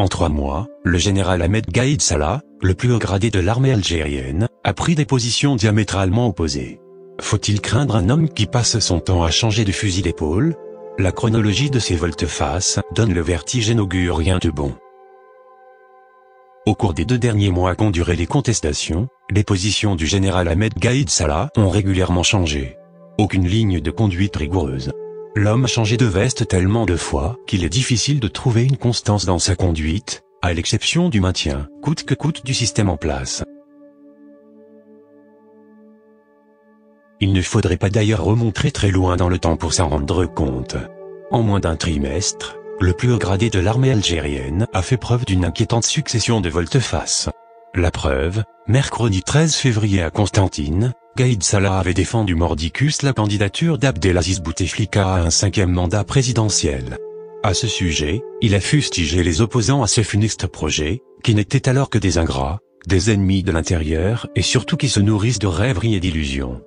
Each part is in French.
En trois mois, le général Ahmed Gaïd Salah, le plus haut gradé de l'armée algérienne, a pris des positions diamétralement opposées. Faut-il craindre un homme qui passe son temps à changer de fusil d'épaule? La chronologie de ces volte-face donne le vertige et n'augure rien de bon. Au cours des deux derniers mois qu'ont duré les contestations, les positions du général Ahmed Gaïd Salah ont régulièrement changé. Aucune ligne de conduite rigoureuse. L'homme a changé de veste tellement de fois qu'il est difficile de trouver une constance dans sa conduite, à l'exception du maintien, coûte que coûte du système en place. Il ne faudrait pas d'ailleurs remontrer très loin dans le temps pour s'en rendre compte. En moins d'un trimestre, le plus haut gradé de l'armée algérienne a fait preuve d'une inquiétante succession de volte-face. La preuve, mercredi 13 février à Constantine, Gaïd Salah avait défendu mordicus la candidature d'Abdelaziz Bouteflika à un cinquième mandat présidentiel. À ce sujet, il a fustigé les opposants à ce funeste projet, qui n'étaient alors que des ingrats, des ennemis de l'intérieur et surtout qui se nourrissent de rêveries et d'illusions.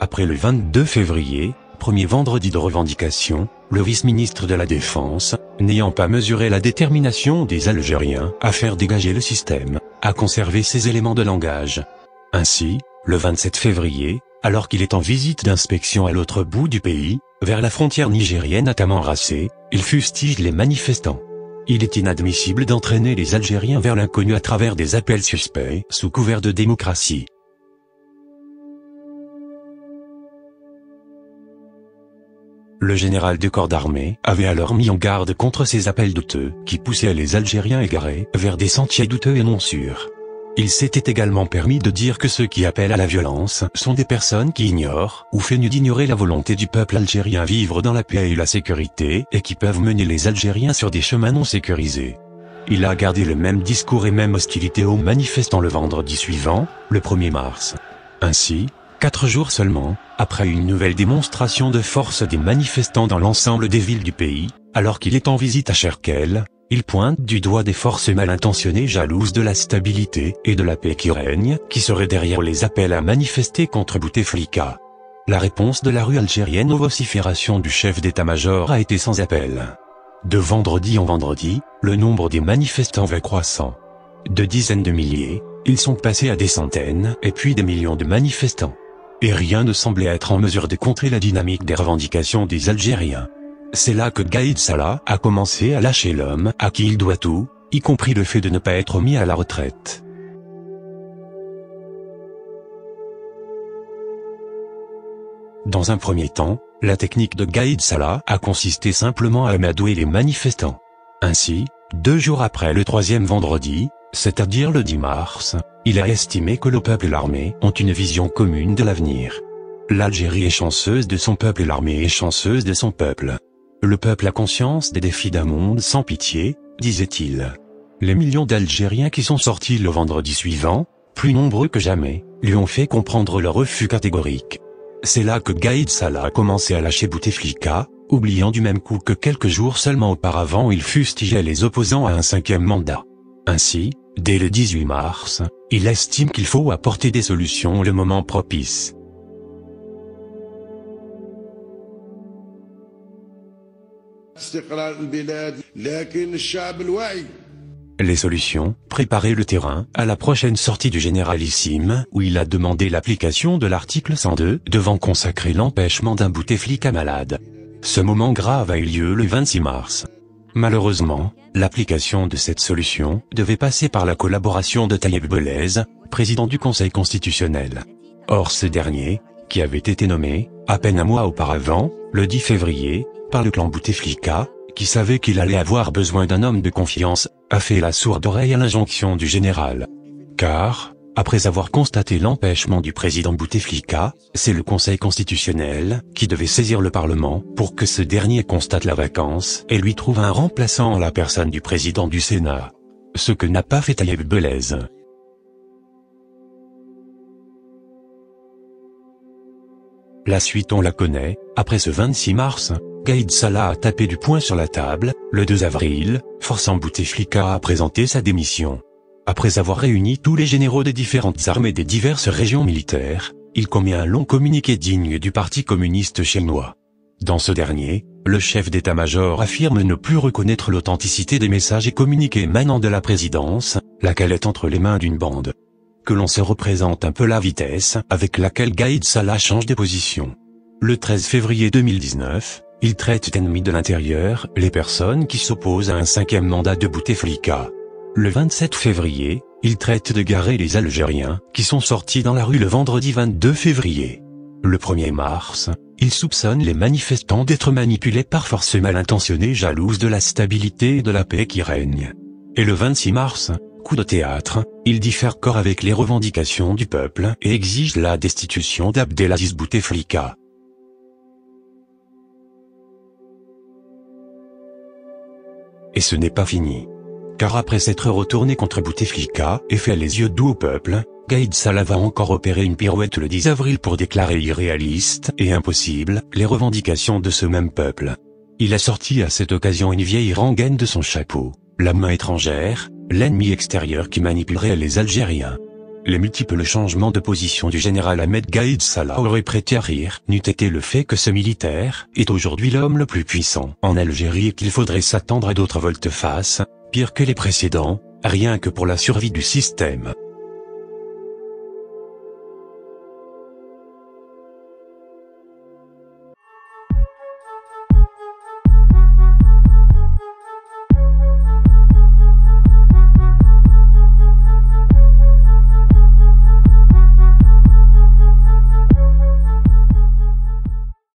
Après le 22 février, premier vendredi de revendication, le vice-ministre de la Défense, n'ayant pas mesuré la détermination des Algériens à faire dégager le système, a conservé ses éléments de langage. Ainsi, le 27 février, alors qu'il est en visite d'inspection à l'autre bout du pays, vers la frontière nigérienne à Tamanrasé, il fustige les manifestants. Il est inadmissible d'entraîner les Algériens vers l'inconnu à travers des appels suspects sous couvert de démocratie. Le général de corps d'armée avait alors mis en garde contre ces appels douteux qui poussaient les Algériens égarés vers des sentiers douteux et non sûrs. Il s'était également permis de dire que ceux qui appellent à la violence sont des personnes qui ignorent ou feignent d'ignorer la volonté du peuple algérien vivre dans la paix et la sécurité et qui peuvent mener les Algériens sur des chemins non sécurisés. Il a gardé le même discours et même hostilité aux manifestants le vendredi suivant, le 1er mars. Ainsi, Quatre jours seulement, après une nouvelle démonstration de force des manifestants dans l'ensemble des villes du pays, alors qu'il est en visite à Cherkel, il pointe du doigt des forces mal intentionnées jalouses de la stabilité et de la paix qui règne, qui seraient derrière les appels à manifester contre Bouteflika. La réponse de la rue algérienne aux vociférations du chef d'état-major a été sans appel. De vendredi en vendredi, le nombre des manifestants va croissant. De dizaines de milliers, ils sont passés à des centaines et puis des millions de manifestants et rien ne semblait être en mesure de contrer la dynamique des revendications des Algériens. C'est là que Gaïd Salah a commencé à lâcher l'homme à qui il doit tout, y compris le fait de ne pas être mis à la retraite. Dans un premier temps, la technique de Gaïd Salah a consisté simplement à amadouer les manifestants. Ainsi, deux jours après le troisième vendredi, c'est-à-dire le 10 mars, il a estimé que le peuple et l'armée ont une vision commune de l'avenir. L'Algérie est chanceuse de son peuple et l'armée est chanceuse de son peuple. Le peuple a conscience des défis d'un monde sans pitié, disait-il. Les millions d'Algériens qui sont sortis le vendredi suivant, plus nombreux que jamais, lui ont fait comprendre leur refus catégorique. C'est là que Gaïd Salah a commencé à lâcher Bouteflika, oubliant du même coup que quelques jours seulement auparavant il fustigeait les opposants à un cinquième mandat. Ainsi, Dès le 18 mars, il estime qu'il faut apporter des solutions le moment propice. Les solutions, préparer le terrain à la prochaine sortie du généralissime, où il a demandé l'application de l'article 102 devant consacrer l'empêchement d'un Bouteflika malade. Ce moment grave a eu lieu le 26 mars. Malheureusement, l'application de cette solution devait passer par la collaboration de Taïeb Belez, président du Conseil constitutionnel. Or ce dernier, qui avait été nommé, à peine un mois auparavant, le 10 février, par le clan Bouteflika, qui savait qu'il allait avoir besoin d'un homme de confiance, a fait la sourde oreille à l'injonction du général. Car, après avoir constaté l'empêchement du président Bouteflika, c'est le Conseil constitutionnel qui devait saisir le Parlement pour que ce dernier constate la vacance et lui trouve un remplaçant en la personne du président du Sénat. Ce que n'a pas fait Taïeb Belez. La suite on la connaît, après ce 26 mars, Gaïd Salah a tapé du poing sur la table, le 2 avril, forçant Bouteflika à présenter sa démission. Après avoir réuni tous les généraux des différentes armées des diverses régions militaires, il commet un long communiqué digne du Parti communiste chinois. Dans ce dernier, le chef d'état-major affirme ne plus reconnaître l'authenticité des messages et communiqués émanant de la présidence, laquelle est entre les mains d'une bande. L'on se représente un peu la vitesse avec laquelle Gaïd Salah change de position. Le 13 février 2019, il traite d'ennemis de l'intérieur les personnes qui s'opposent à un cinquième mandat de Bouteflika. Le 27 février, il traite de garer les Algériens qui sont sortis dans la rue le vendredi 22 février. Le 1er mars, il soupçonne les manifestants d'être manipulés par forces mal intentionnées jalouses de la stabilité et de la paix qui règne. Et le 26 mars, de théâtre, il diffère corps avec les revendications du peuple et exige la destitution d'Abdelaziz Bouteflika. Et ce n'est pas fini. Car après s'être retourné contre Bouteflika et fait les yeux doux au peuple, Gaïd Salah va encore opérer une pirouette le 10 avril pour déclarer irréaliste et impossible les revendications de ce même peuple. Il a sorti à cette occasion une vieille rengaine de son chapeau, la main étrangère, l'ennemi extérieur qui manipulerait les Algériens. Les multiples changements de position du général Ahmed Gaïd Salah auraient prêté à rire, n'eût été le fait que ce militaire est aujourd'hui l'homme le plus puissant en Algérie et qu'il faudrait s'attendre à d'autres volte-face, pire que les précédents, rien que pour la survie du système.